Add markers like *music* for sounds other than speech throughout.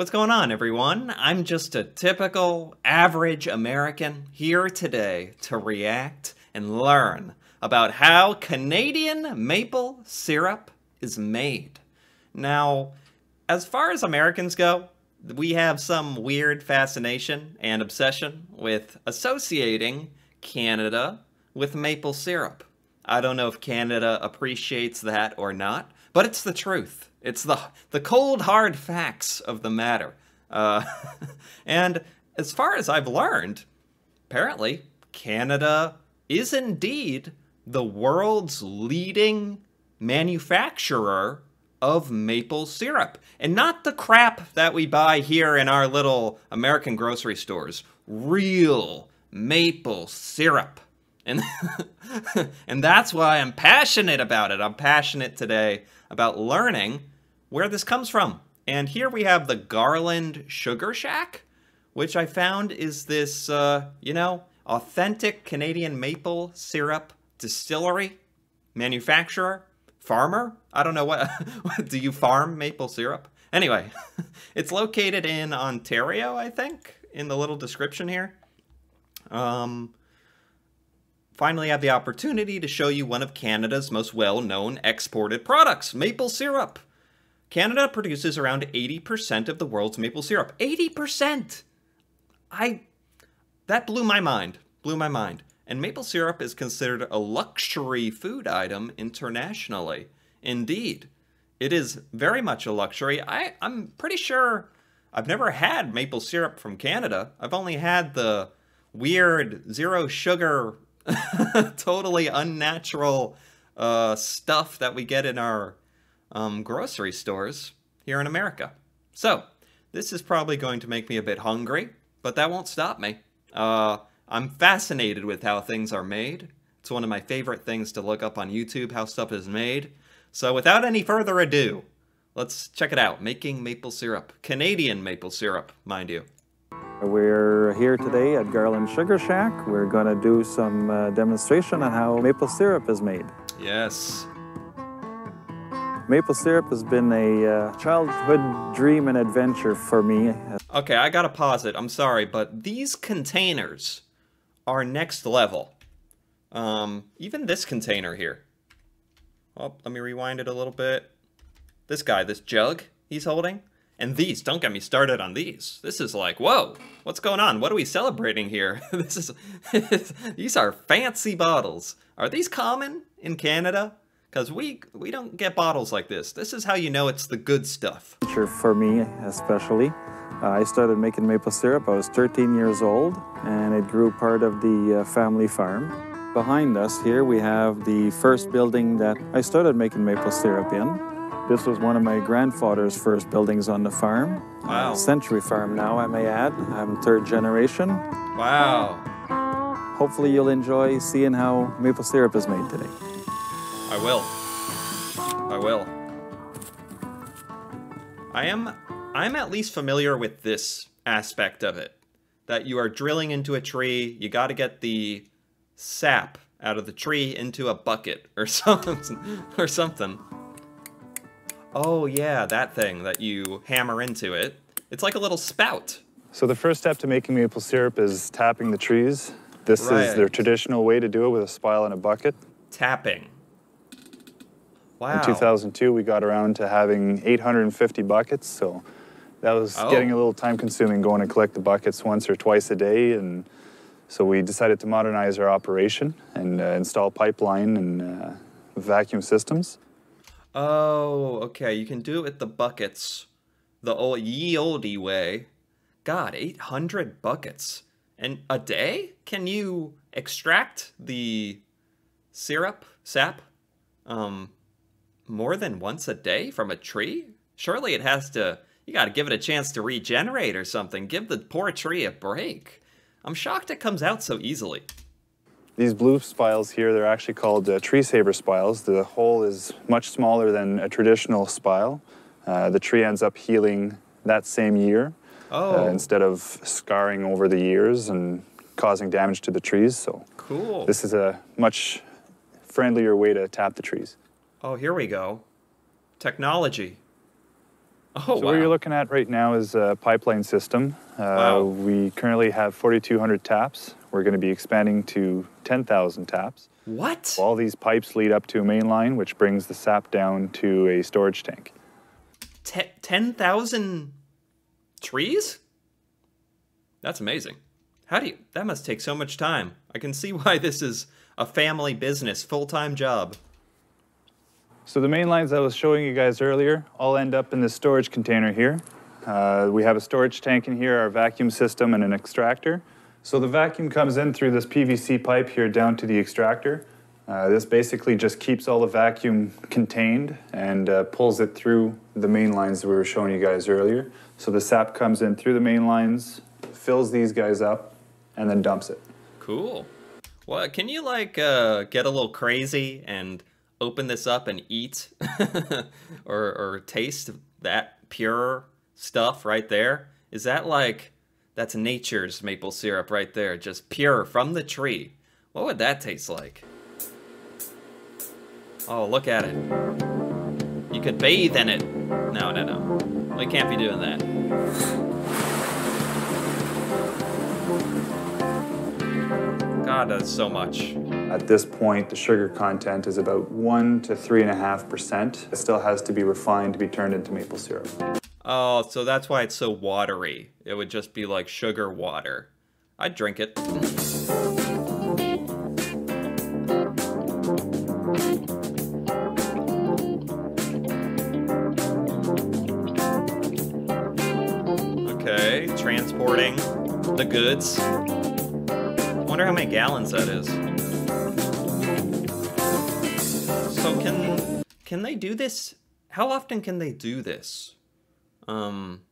What's going on, everyone? I'm just a typical, average American here today to react and learn about how Canadian maple syrup is made. Now, as far as Americans go, we have some weird fascination and obsession with associating Canada with maple syrup. I don't know if Canada appreciates that or not, but it's the truth. It's the the cold hard facts of the matter. Uh, *laughs* and as far as I've learned, apparently Canada is indeed the world's leading manufacturer of maple syrup. And not the crap that we buy here in our little American grocery stores. Real maple syrup. And, *laughs* and that's why I'm passionate about it. I'm passionate today about learning where this comes from. And here we have the Garland Sugar Shack, which I found is this, uh, you know, authentic Canadian maple syrup distillery, manufacturer, farmer. I don't know what, *laughs* do you farm maple syrup? Anyway, *laughs* it's located in Ontario, I think, in the little description here. Um, finally have the opportunity to show you one of Canada's most well-known exported products, maple syrup. Canada produces around 80% of the world's maple syrup. 80%! I that blew my mind. Blew my mind. And maple syrup is considered a luxury food item internationally. Indeed, it is very much a luxury. I, I'm pretty sure I've never had maple syrup from Canada. I've only had the weird zero sugar, *laughs* totally unnatural uh, stuff that we get in our um, grocery stores here in America. So, this is probably going to make me a bit hungry, but that won't stop me. Uh, I'm fascinated with how things are made. It's one of my favorite things to look up on YouTube, how stuff is made. So without any further ado, let's check it out. Making maple syrup. Canadian maple syrup, mind you. We're here today at Garland Sugar Shack. We're going to do some uh, demonstration on how maple syrup is made. Yes. Maple syrup has been a uh, childhood dream and adventure for me. Okay, I gotta pause it. I'm sorry, but these containers are next level. Um, even this container here. Oh, let me rewind it a little bit. This guy, this jug he's holding. And these, don't get me started on these. This is like, whoa, what's going on? What are we celebrating here? *laughs* this is, *laughs* these are fancy bottles. Are these common in Canada? Because we, we don't get bottles like this. This is how you know it's the good stuff. For me, especially. Uh, I started making maple syrup. I was 13 years old, and it grew part of the uh, family farm. Behind us here, we have the first building that I started making maple syrup in. This was one of my grandfather's first buildings on the farm. Wow. Uh, century farm now, I may add. I'm third generation. Wow. Hopefully you'll enjoy seeing how maple syrup is made today. I will. I will. I am I'm at least familiar with this aspect of it. That you are drilling into a tree, you got to get the sap out of the tree into a bucket or *laughs* something or something. Oh yeah, that thing that you hammer into it. It's like a little spout. So the first step to making maple syrup is tapping the trees. This Right. is the traditional way to do it with a spile and a bucket. Tapping. Wow. In 2002, we got around to having 850 buckets, so that was Oh. getting a little time consuming going to collect the buckets once or twice a day. And so we decided to modernize our operation and uh, install pipeline and uh, vacuum systems. Oh, okay. You can do it with the buckets, the old ye oldie way. God, eight hundred buckets, and a day? Can you extract the syrup sap, um, more than once a day from a tree? Surely it has to. You got to give it a chance to regenerate or something. Give the poor tree a break. I'm shocked it comes out so easily. These blue spiles here, they're actually called uh, tree saver spiles. The hole is much smaller than a traditional spile. Uh, the tree ends up healing that same year Oh, uh, instead of scarring over the years and causing damage to the trees. So cool. this is a much friendlier way to tap the trees. Oh, here we go. Technology. Oh, So wow. what you're looking at right now is a pipeline system. Uh, Wow. We currently have 4,200 taps. We're going to be expanding to 10,000 taps. what? All these pipes lead up to a main line, which brings the sap down to a storage tank. 10,000 trees? That's amazing. How do you. That must take so much time. I can see why this is a family business, full time job. So the main lines I was showing you guys earlier all end up in this storage container here. Uh, we have a storage tank in here, our vacuum system, and an extractor. So the vacuum comes in through this PVC pipe here down to the extractor. Uh, this basically just keeps all the vacuum contained and uh, pulls it through the main lines that we were showing you guys earlier. So the sap comes in through the main lines, fills these guys up, and then dumps it. Cool. Well, can you like uh, get a little crazy and open this up and eat *laughs* or or taste that pure stuff right there? Is that like that's nature's maple syrup right there, just pure from the tree? What would that taste like? Oh, look at it. You could bathe in it. No, no, no. We can't be doing that. God, that's so much. At this point, the sugar content is about one to three and a half percent. It still has to be refined to be turned into maple syrup. Oh, so that's why it's so watery. It would just be like sugar water. I'd drink it. Okay, transporting the goods. Wonder how many gallons that is. Can they do this? How often can they do this? Um,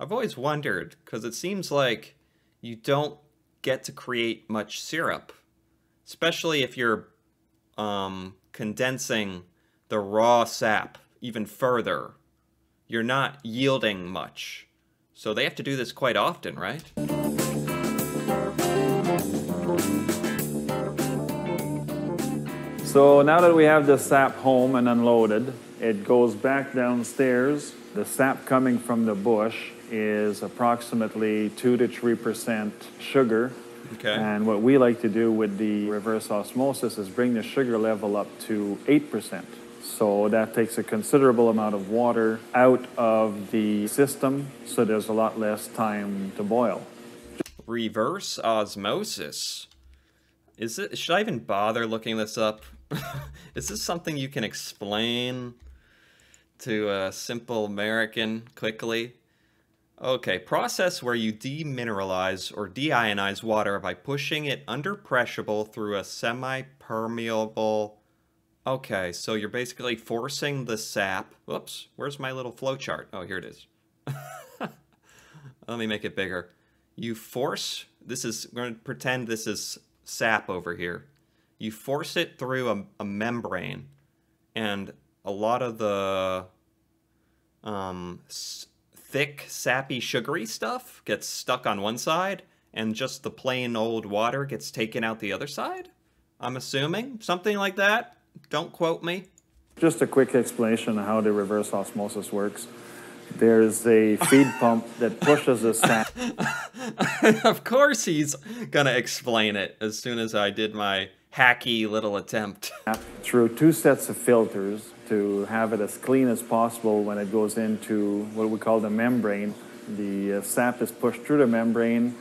I've always wondered because it seems like you don't get to create much syrup, especially if you're um, condensing the raw sap even further. You're not yielding much. So they have to do this quite often, right? So now that we have the sap home and unloaded, it goes back downstairs. The sap coming from the bush is approximately 2 to 3% sugar. Okay. And what we like to do with the reverse osmosis is bring the sugar level up to 8%. So that takes a considerable amount of water out of the system, so there's a lot less time to boil. reverse osmosis. Is it? Should I even bother looking this up? *laughs* Is this something you can explain to a simple American quickly? Okay, process where you demineralize or deionize water by pushing it under pressure through a semi-permeable. Okay, so you're basically forcing the sap. Whoops, where's my little flowchart? Oh, here it is. *laughs* Let me make it bigger. You force this is we're going to pretend this is sap over here. You force it through a, a membrane, and a lot of the um, s- thick, sappy, sugary stuff gets stuck on one side, and just the plain old water gets taken out the other side. I'm assuming something like that. Don't quote me. Just a quick explanation of how the reverse osmosis works. There's a feed *laughs* pump that pushes the sap *laughs* of course he's gonna explain it as soon as I did my hacky little attempt. *laughs* through two sets of filters to have it as clean as possible when it goes into what we call the membrane. The uh, sap is pushed through the membrane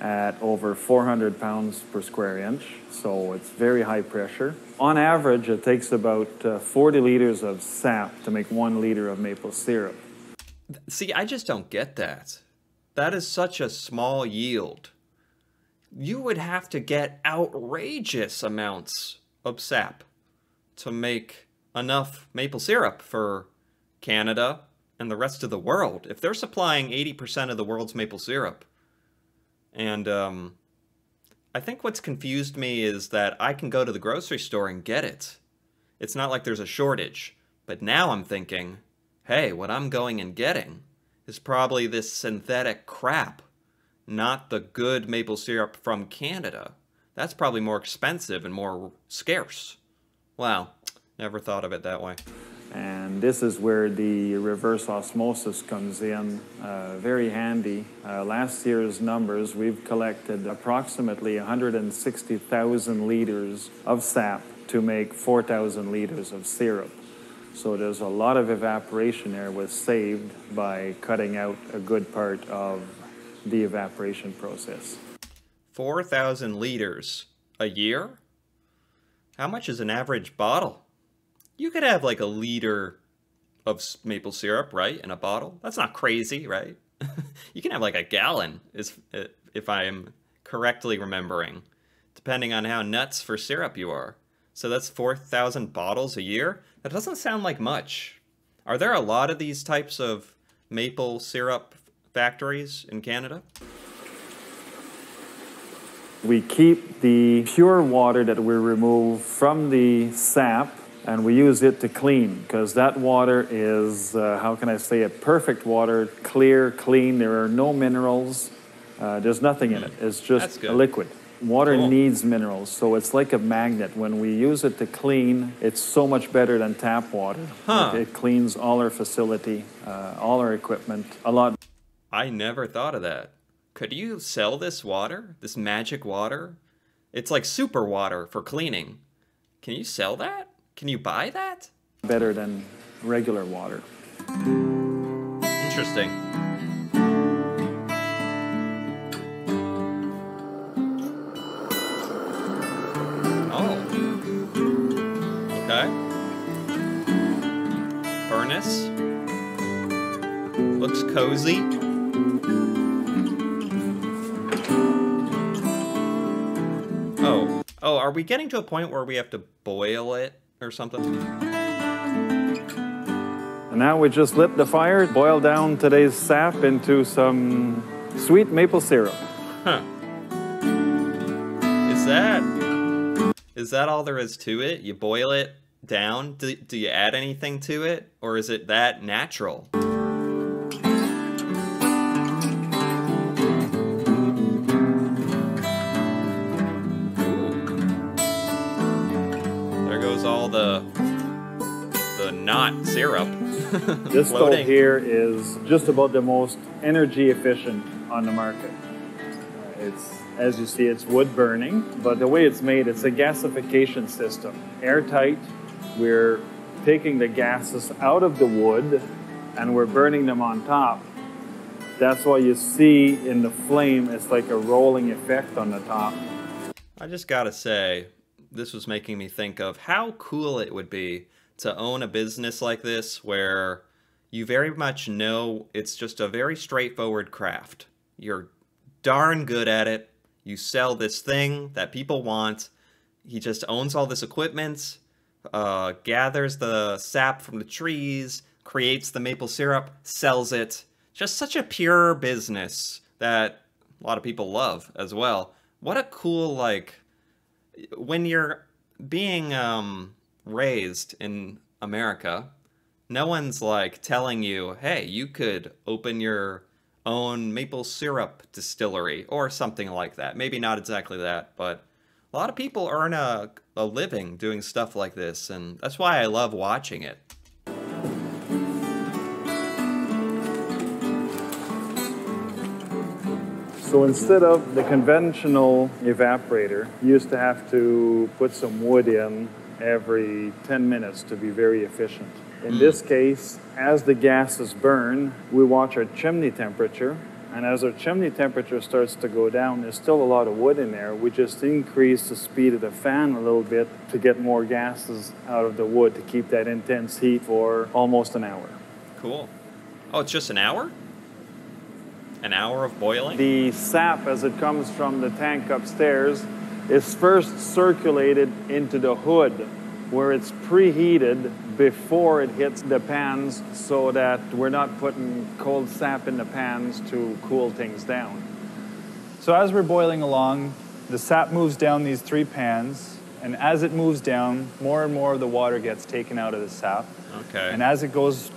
at over 400 pounds per square inch, so it's very high pressure. On average, it takes about uh, 40 liters of sap to make one liter of maple syrup. See, I just don't get that. That is such a small yield. You would have to get outrageous amounts of sap to make enough maple syrup for Canada and the rest of the world. If they're supplying 80% of the world's maple syrup, and um, I think what's confused me is that I can go to the grocery store and get it. It's not like there's a shortage. But now I'm thinking, hey, what I'm going and getting is probably this synthetic crap, not the good maple syrup from Canada. That's probably more expensive and more scarce. Wow, never thought of it that way. And this is where the reverse osmosis comes in, uh, very handy. Uh, last year's numbers, we've collected approximately 160,000 liters of sap to make 4,000 liters of syrup. So there's a lot of evaporation there was saved by cutting out a good part of the evaporation process. 4,000 liters a year? How much is an average bottle? You could have like a liter of maple syrup, right, in a bottle. That's not crazy, right? *laughs* you can have like a gallon, is uh, if I'm correctly remembering, depending on how nuts for syrup you are. So that's 4,000 bottles a year? That doesn't sound like much. Are there a lot of these types of maple syrup factories in Canada? We keep the pure water that we remove from the sap and we use it to clean because that water is, uh, how can I say it, perfect water, clear, clean. There are no minerals. Uh, there's nothing in it. It's just a liquid. Water cool. needs minerals, so it's like a magnet. When we use it to clean, it's so much better than tap water. Huh. It, it cleans all our facility, uh, all our equipment, a lot. I never thought of that. Could you sell this water? This magic water? It's like super water for cleaning. Can you sell that? Can you buy that? Better than regular water. Interesting. Oh. Okay. Furnace. Looks cozy. Oh. Are we getting to a point where we have to boil it or something? And now we just lit the fire, boil down today's sap into some sweet maple syrup. Huh. Is that is that all there is to it? You boil it down? Do, do you add anything to it? Or is it that natural? Not syrup. *laughs* this stove here is just about the most energy efficient on the market. It's as you see, it's wood burning, but the way it's made, it's a gasification system, airtight. We're taking the gases out of the wood and we're burning them on top. That's why you see in the flame, it's like a rolling effect on the top. I just gotta say, this was making me think of how cool it would be to own a business like this where you very much know it's just a very straightforward craft. You're darn good at it. You sell this thing that people want. He just owns all this equipment, uh, gathers the sap from the trees, creates the maple syrup, sells it. Just such a pure business that a lot of people love as well. What a cool, like, when you're being um, raised in America, no one's like telling you, hey, you could open your own maple syrup distillery or something like that. Maybe not exactly that, but a lot of people earn a, a living doing stuff like this, and that's why I love watching it. So instead of the conventional evaporator, you used to have to put some wood in every 10 minutes to be very efficient. In hmm. this case, as the gases burn, we watch our chimney temperature. And as our chimney temperature starts to go down, there's still a lot of wood in there. We just increase the speed of the fan a little bit to get more gases out of the wood to keep that intense heat for almost an hour. Cool. Oh, it's just an hour? An hour of boiling? The sap, as it comes from the tank upstairs, is first circulated into the hood where it's preheated before it hits the pans so that we're not putting cold sap in the pans to cool things down. So as we're boiling along, the sap moves down these three pans, and as it moves down, more and more of the water gets taken out of the sap. Okay. And as it goes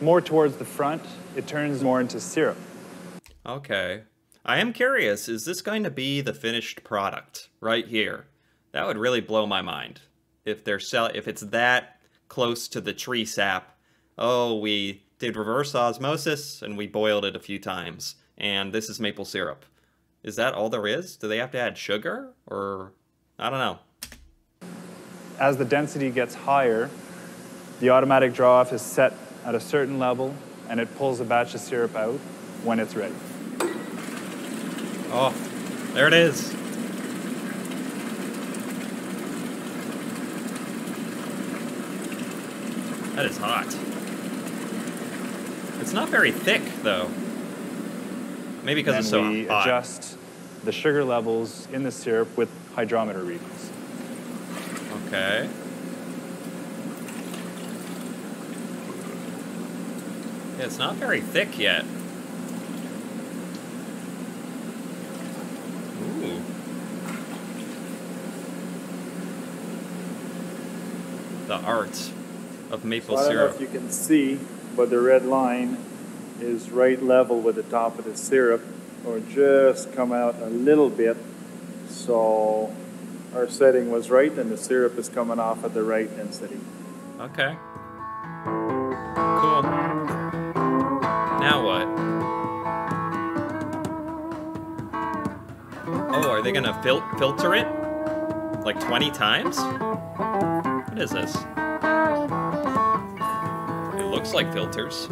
more towards the front, it turns more into syrup. Okay. I am curious, is this going to be the finished product right here? That would really blow my mind. If they're sell if it's that close to the tree sap. Oh, we did reverse osmosis and we boiled it a few times. And this is maple syrup. Is that all there is? Do they have to add sugar? Or, I don't know. As the density gets higher, the automatic draw off is set at a certain level and it pulls a batch of syrup out when it's ready. Oh, there it is. That is hot. It's not very thick, though. Maybe because it's so we hot. adjust the sugar levels in the syrup with hydrometer readings. Okay. Yeah, it's not very thick yet. The art of maple I don't know syrup. if you can see, but the red line is right level with the top of the syrup, or just come out a little bit. So our setting was right, and the syrup is coming off at the right density. Okay. Cool. Now what? Oh, are they gonna fil- filter it? Like 20 times? What is this? It looks like filters.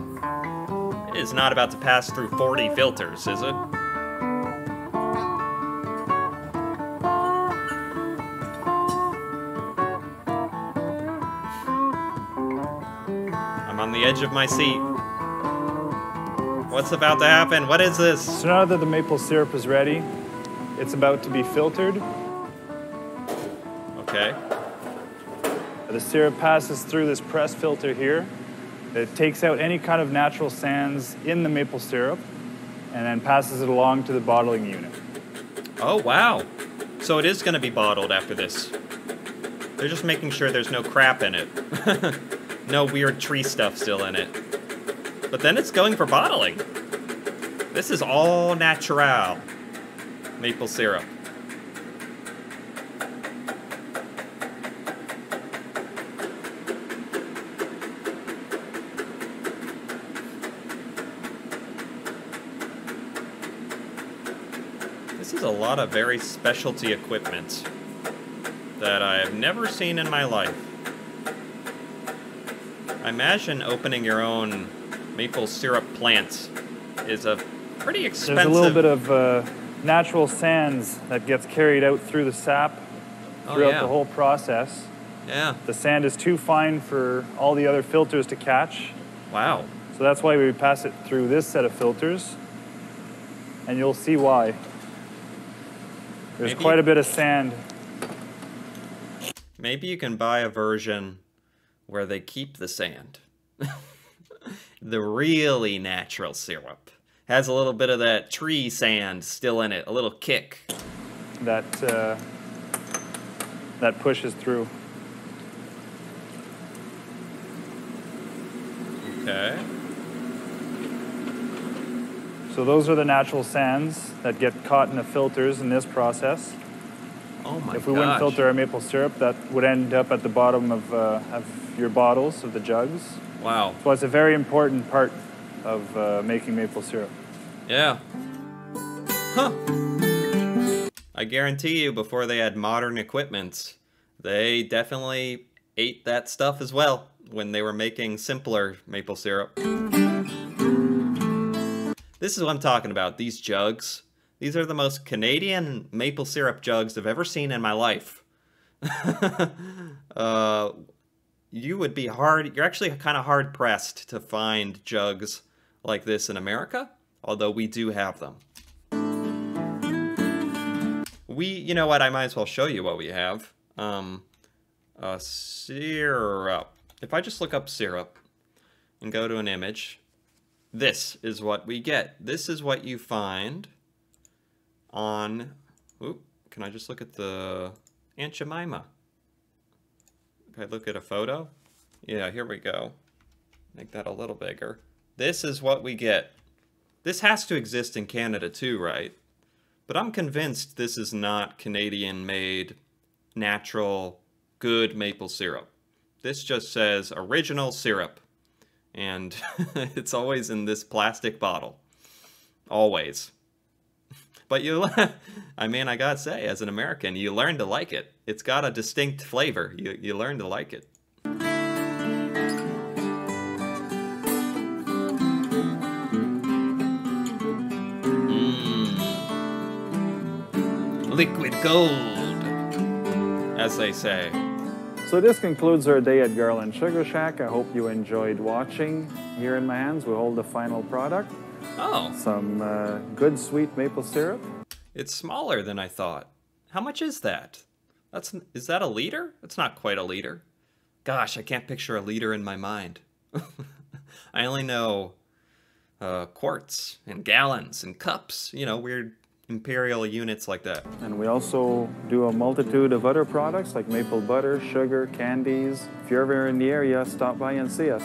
It is not about to pass through 40 filters, is it? I'm on the edge of my seat. What's about to happen? What is this? So now that the maple syrup is ready, it's about to be filtered. Okay. The syrup passes through this press filter here. It takes out any kind of natural sands in the maple syrup and then passes it along to the bottling unit. Oh, wow. So it is going to be bottled after this. They're just making sure there's no crap in it. *laughs* no weird tree stuff still in it. But then it's going for bottling. This is all natural maple syrup. Lot of very specialty equipment that I have never seen in my life. I imagine opening your own maple syrup plant is a pretty expensive. There's a little bit of uh, natural sands that gets carried out through the sap Oh, throughout yeah. the whole process. Yeah. The sand is too fine for all the other filters to catch, Wow. so that's why we pass it through this set of filters, and you'll see why. There's Maybe- quite a bit of sand. Maybe you can buy a version where they keep the sand. *laughs* the really natural syrup has a little bit of that tree sand still in it, a little kick. that uh, that pushes through. Okay. So those are the natural sands that get caught in the filters in this process. Oh my if we wouldn't gosh. filter our maple syrup, that would end up at the bottom of, uh, of your bottles of the jugs. Wow. So it's a very important part of uh, making maple syrup. Yeah. Huh. I guarantee you, before they had modern equipment, they definitely ate that stuff as well when they were making simpler maple syrup. This is what I'm talking about, these jugs. These are the most Canadian maple syrup jugs I've ever seen in my life. *laughs* uh, you would be hard, you're actually kind of hard pressed to find jugs like this in America, although we do have them. We, you know what, I might as well show you what we have. Um, uh, syrup. If I just look up syrup and go to an image, this is what we get. This is what you find on, oop, can I just look at the Aunt Jemima? I look at a photo, yeah, here we go. Make that a little bigger. This is what we get. This has to exist in Canada too, right? But I'm convinced this is not Canadian made, natural, good maple syrup. This just says original syrup. And *laughs* it's always in this plastic bottle. Always. But you, *laughs* I mean, I gotta say, as an American, you learn to like it. It's got a distinct flavor. You, you learn to like it. Mm. Liquid gold, as they say. So this concludes our day at Garland Sugar Shack. I hope you enjoyed watching. Here in my hands, we hold the final product. Oh. Some uh, good sweet maple syrup. It's smaller than I thought. How much is that? That's is that a liter? It's not quite a liter. Gosh, I can't picture a liter in my mind. *laughs* I only know uh, quarts and gallons and cups. You know, weird imperial units like that. And we also do a multitude of other products like maple butter, sugar, candies. If you're ever in the area, stop by and see us.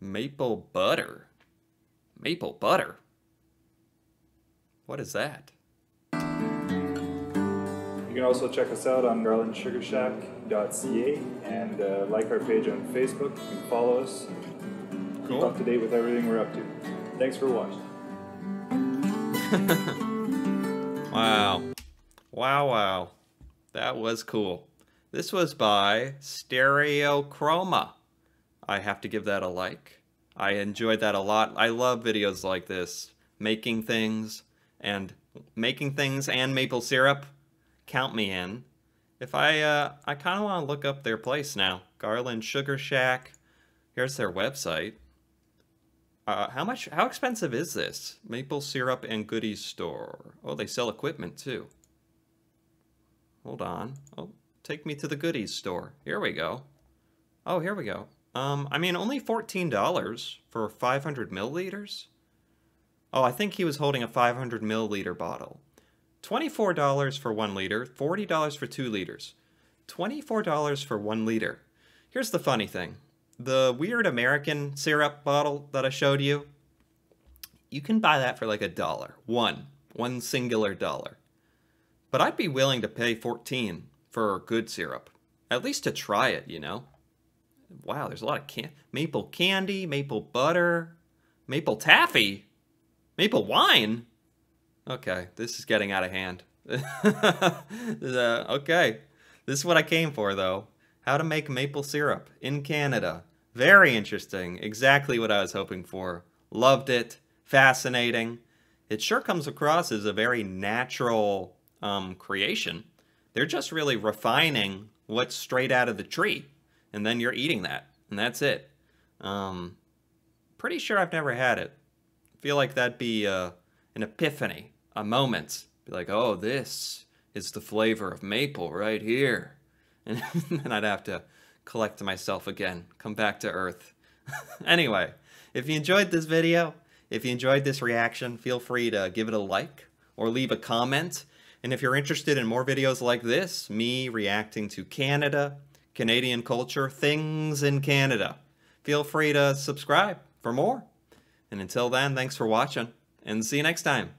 Maple butter. Maple butter. What is that? You can also check us out on garlandsugarshack.ca and uh, like our page on Facebook and follow us. Keep Cool. up to date with everything we're up to. Thanks for watching. *laughs* Wow. Wow, wow. That was cool. This was by Stereochroma. I have to give that a like. I enjoyed that a lot. I love videos like this. Making things and making things and maple syrup. Count me in. If I uh I kind of want to look up their place now. Garland Sugar Shack. Here's their website. Uh, how much? How expensive is this? Maple syrup and goodies store. Oh, they sell equipment too. Hold on. Oh, take me to the goodies store. Here we go. Oh, here we go. Um, I mean, only fourteen dollars for five hundred milliliters. Oh, I think he was holding a five hundred milliliter bottle. Twenty-four dollars for one liter. Forty dollars for two liters. Twenty-four dollars for one liter. Here's the funny thing the weird American syrup bottle that I showed you, you can buy that for like a dollar. One. One singular dollar. But I'd be willing to pay 14 for good syrup. At least to try it, you know? Wow, there's a lot of can- maple candy, maple butter, maple taffy, maple wine. Okay, this is getting out of hand. *laughs* Uh, okay, this is what I came for, though. How to make maple syrup in Canada. Very interesting. Exactly what I was hoping for. Loved it. Fascinating. It sure comes across as a very natural um, creation. They're just really refining what's straight out of the tree. And then you're eating that. And that's it. Um, pretty sure I've never had it. feel like that'd be uh, an epiphany, a moment. Be like, oh, this is the flavor of maple right here. *laughs* And then I'd have to collect myself again, come back to earth. *laughs* anyway, if you enjoyed this video, if you enjoyed this reaction, feel free to give it a like or leave a comment. And if you're interested in more videos like this, me reacting to Canada, Canadian culture, things in Canada, feel free to subscribe for more. And until then, thanks for watching, and see you next time.